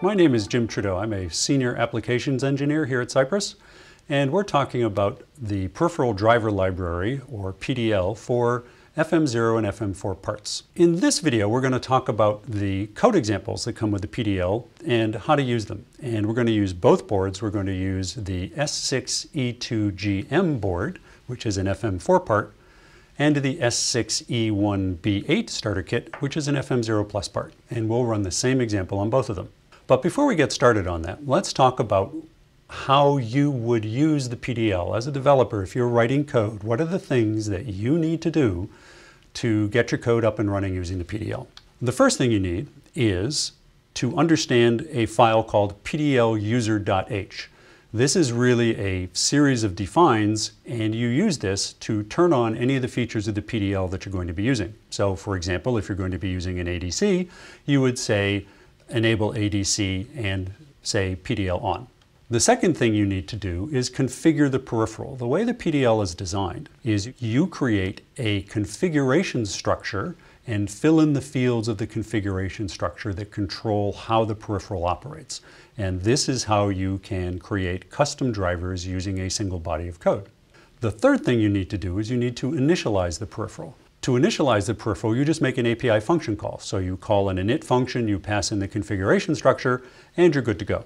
My name is Jim Trudeau. I'm a Senior Applications Engineer here at Cypress, and we're talking about the Peripheral Driver Library, or PDL, for FM0 and FM4 parts. In this video, we're going to talk about the code examples that come with the PDL and how to use them. And we're going to use both boards. We're going to use the S6E2GM board, which is an FM4 part, and the S6E1B8 starter kit, which is an FM0 Plus part. And we'll run the same example on both of them. But before we get started on that, let's talk about how you would use the PDL. As a developer, if you're writing code, what are the things that you need to do to get your code up and running using the PDL? The first thing you need is to understand a file called pdluser.h. This is really a series of defines, and you use this to turn on any of the features of the PDL that you're going to be using. So for example, if you're going to be using an ADC, you would say enable ADC and say PDL on. The second thing you need to do is configure the peripheral. The way the PDL is designed is you create a configuration structure and fill in the fields of the configuration structure that control how the peripheral operates. And this is how you can create custom drivers using a single body of code. The third thing you need to do is you need to initialize the peripheral. To initialize the peripheral, you just make an API function call. So you call an init function, you pass in the configuration structure, and you're good to go.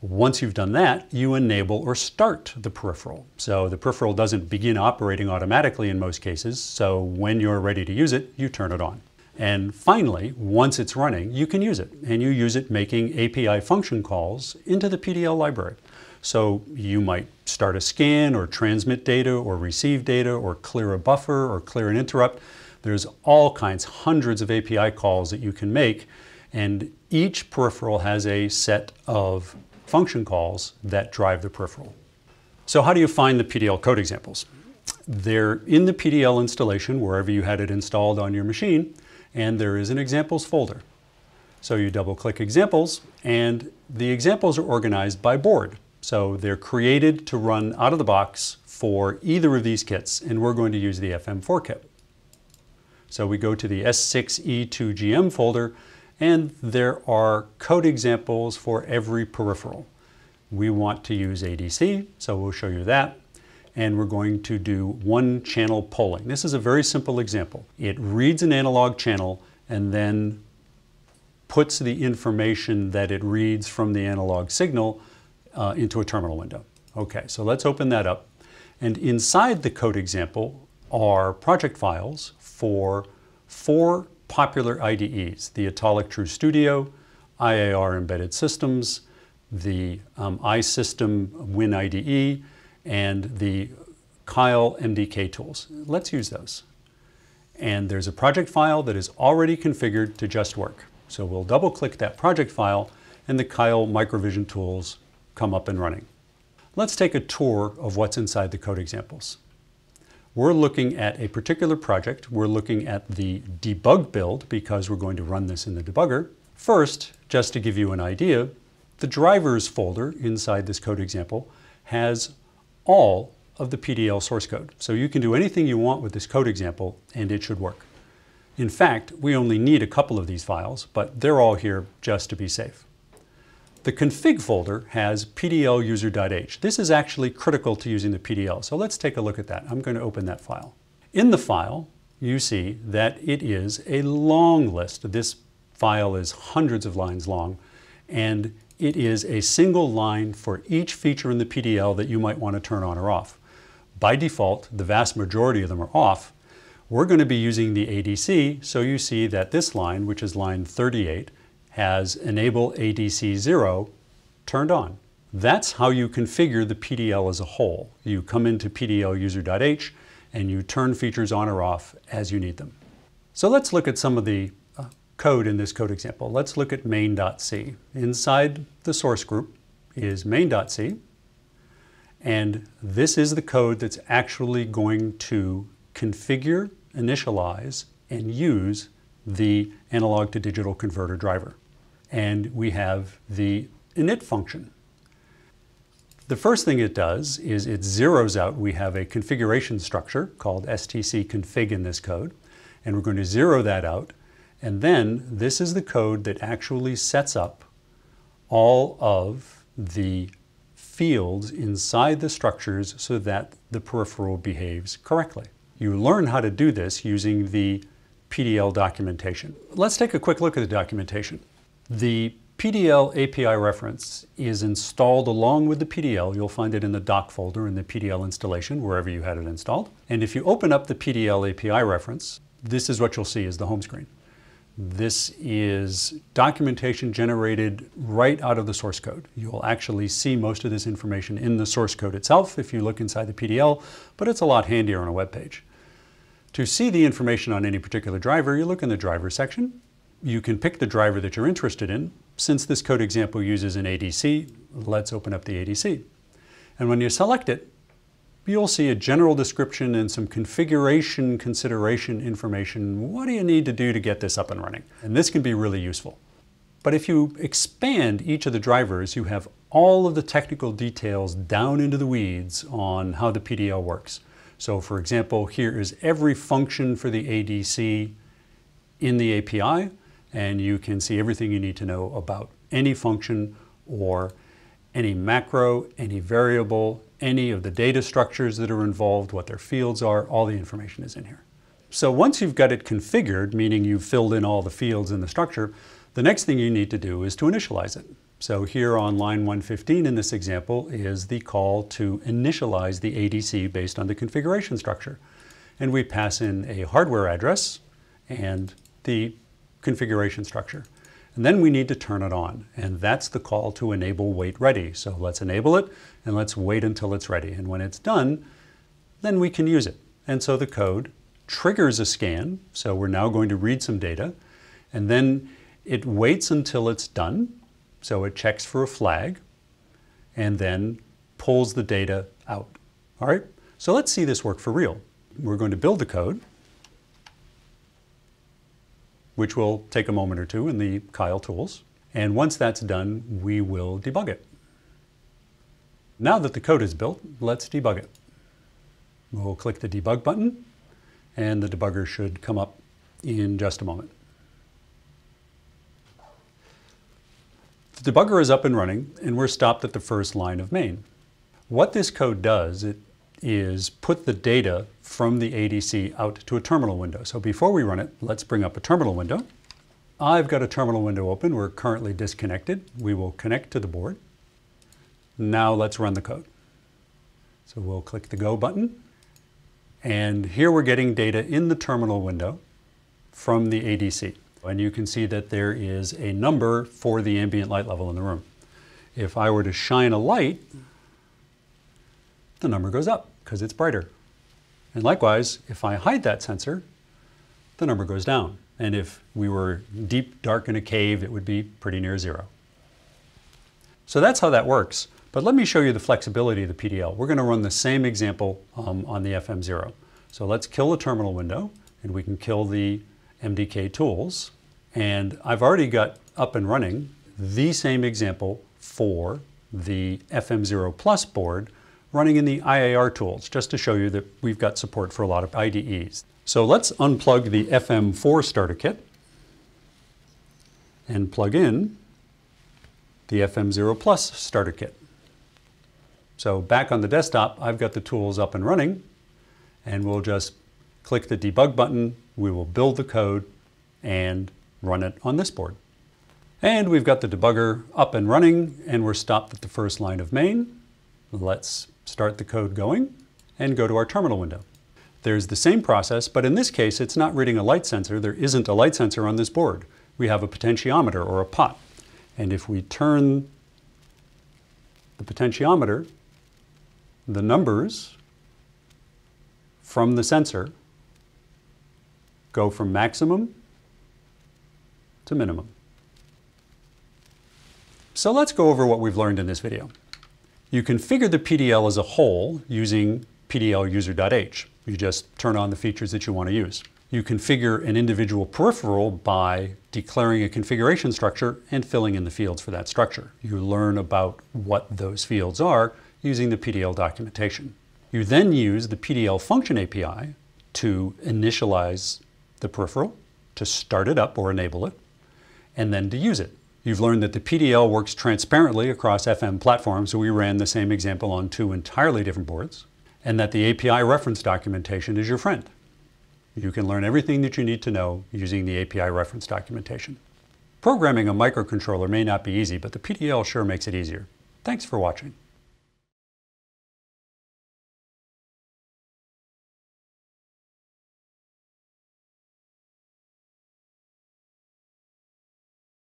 Once you've done that, you enable or start the peripheral. So the peripheral doesn't begin operating automatically in most cases, so when you're ready to use it, you turn it on. And finally, once it's running, you can use it, and you use it making API function calls into the PDL library. So you might start a scan or transmit data or receive data or clear a buffer or clear an interrupt. There's all kinds, hundreds of API calls that you can make, and each peripheral has a set of function calls that drive the peripheral. So how do you find the PDL code examples? They're in the PDL installation wherever you had it installed on your machine, and there is an examples folder. So you double click examples, and the examples are organized by board. So they're created to run out of the box for either of these kits, and we're going to use the FM4 kit. So we go to the S6E2GM folder, and there are code examples for every peripheral. We want to use ADC, so we'll show you that. And we're going to do one channel polling. This is a very simple example. It reads an analog channel and then puts the information that it reads from the analog signal uh, into a terminal window. Okay, so let's open that up. And inside the code example are project files for four popular IDEs, the Atollic True Studio, IAR Embedded Systems, the um, iSystem Win IDE, and the Keil MDK tools. Let's use those. And there's a project file that is already configured to just work. So we'll double click that project file and the Keil Microvision tools come up and running. Let's take a tour of what's inside the code examples. We're looking at a particular project. We're looking at the debug build because we're going to run this in the debugger. First, just to give you an idea, the drivers folder inside this code example has all of the PDL source code. So you can do anything you want with this code example and it should work. In fact, we only need a couple of these files, but they're all here just to be safe. The config folder has pdluser.h. This is actually critical to using the PDL, so let's take a look at that. I'm going to open that file. In the file, you see that it is a long list. This file is hundreds of lines long, and it is a single line for each feature in the PDL that you might want to turn on or off. By default, the vast majority of them are off. We're going to be using the ADC, so you see that this line, which is line 38, has enable ADC 0 turned on. That's how you configure the PDL as a whole. You come into pdluser.h and you turn features on or off as you need them. So let's look at some of the uh, code in this code example. Let's look at main.c. Inside the source group is main.c, and this is the code that's actually going to configure, initialize, and use the analog to digital converter driver and we have the init function. The first thing it does is it zeroes out, we have a configuration structure called stcconfig in this code, and we're going to zero that out, and then this is the code that actually sets up all of the fields inside the structures so that the peripheral behaves correctly. You learn how to do this using the PDL documentation. Let's take a quick look at the documentation. The PDL API reference is installed along with the PDL. You'll find it in the doc folder in the PDL installation, wherever you had it installed. And if you open up the PDL API reference, this is what you'll see is the home screen. This is documentation generated right out of the source code. You'll actually see most of this information in the source code itself if you look inside the PDL, but it's a lot handier on a web page. To see the information on any particular driver, you look in the driver section. You can pick the driver that you're interested in. Since this code example uses an ADC, let's open up the ADC. And when you select it, you'll see a general description and some configuration consideration information. What do you need to do to get this up and running? And this can be really useful. But if you expand each of the drivers, you have all of the technical details down into the weeds on how the PDL works. So for example, here is every function for the ADC in the API, and you can see everything you need to know about any function or any macro, any variable, any of the data structures that are involved, what their fields are, all the information is in here. So once you've got it configured, meaning you've filled in all the fields in the structure, the next thing you need to do is to initialize it. So here on line 115 in this example is the call to initialize the ADC based on the configuration structure. And we pass in a hardware address and the configuration structure. And then we need to turn it on. And that's the call to enable wait ready. So let's enable it and let's wait until it's ready. And when it's done, then we can use it. And so the code triggers a scan. So we're now going to read some data. And then it waits until it's done. So it checks for a flag and then pulls the data out. All right, so let's see this work for real. We're going to build the code which will take a moment or two in the Keil tools. And once that's done, we will debug it. Now that the code is built, let's debug it. We'll click the debug button and the debugger should come up in just a moment. The debugger is up and running and we're stopped at the first line of main. What this code does, it is put the data from the ADC out to a terminal window. So before we run it, let's bring up a terminal window. I've got a terminal window open. We're currently disconnected. We will connect to the board. Now let's run the code. So we'll click the Go button. And here we're getting data in the terminal window from the ADC. And you can see that there is a number for the ambient light level in the room. If I were to shine a light, the number goes up because it's brighter. And likewise, if I hide that sensor, the number goes down. And if we were deep, dark in a cave, it would be pretty near zero. So that's how that works. But let me show you the flexibility of the PDL. We're going to run the same example um, on the FM0. So let's kill the terminal window, and we can kill the MDK tools. And I've already got up and running the same example for the FM0 Plus board running in the IAR tools, just to show you that we've got support for a lot of IDEs. So let's unplug the FM4 starter kit and plug in the FM0 Plus starter kit. So back on the desktop, I've got the tools up and running, and we'll just click the debug button, we will build the code, and run it on this board. And we've got the debugger up and running, and we're stopped at the first line of main. Let's start the code going, and go to our terminal window. There's the same process, but in this case, it's not reading a light sensor. There isn't a light sensor on this board. We have a potentiometer or a pot. And if we turn the potentiometer, the numbers from the sensor go from maximum to minimum. So let's go over what we've learned in this video. You configure the PDL as a whole using PDL You just turn on the features that you want to use. You configure an individual peripheral by declaring a configuration structure and filling in the fields for that structure. You learn about what those fields are using the PDL documentation. You then use the PDL function API to initialize the peripheral, to start it up or enable it, and then to use it. You've learned that the PDL works transparently across FM platforms, so we ran the same example on two entirely different boards, and that the API reference documentation is your friend. You can learn everything that you need to know using the API reference documentation. Programming a microcontroller may not be easy, but the PDL sure makes it easier. Thanks for watching.